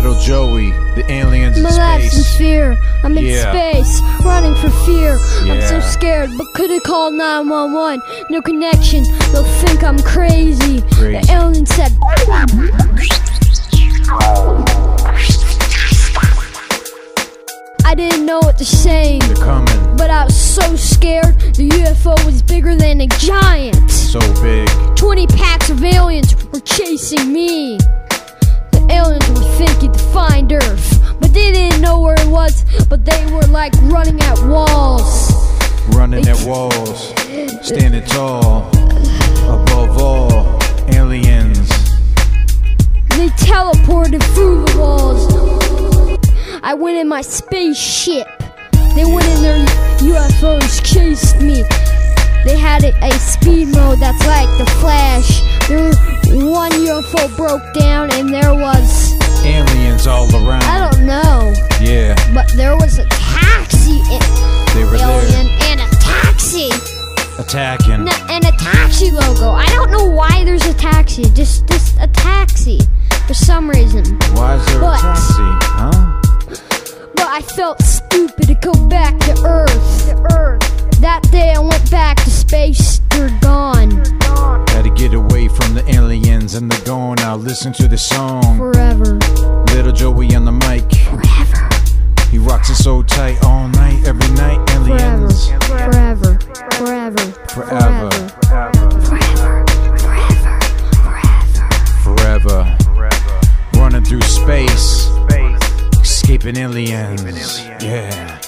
Little Joey, the aliens in My life's in space. fear. I'm in Yeah. space, running for fear. I'm so scared, but could have called 911. No connection, they'll think I'm crazy. Crazy. The alien said, I didn't know what to say, They're coming, but I was so scared. The UFO was bigger than a giant. so big. 20 packs of aliens were chasing me. The aliens were thinking to find Earth, but they didn't know where it was. But they were like running at walls. Running at walls, standing tall. Above all, aliens. They teleported through the walls. I went in my spaceship. They went in their UFOs, chased me. They had a, a speed mode that's like the Flash. There, one UFO broke down, and there was All I don't know, Yeah, but there was a taxi in, they were alien there and a taxi attacking. and a, and a taxi logo. I don't know why there's a taxi, just just a taxi for some reason. Why is there a taxi? Huh? But I felt stupid to go back to Earth. To Earth. That day I went back to space. And they're going out. Listen to the song. forever. Little Joey on the mic. Forever. He rocks it so tight all night, every night. Aliens. Forever. Forever. Forever. Forever. Forever. Forever. Forever. Running through space. Escaping aliens. Yeah.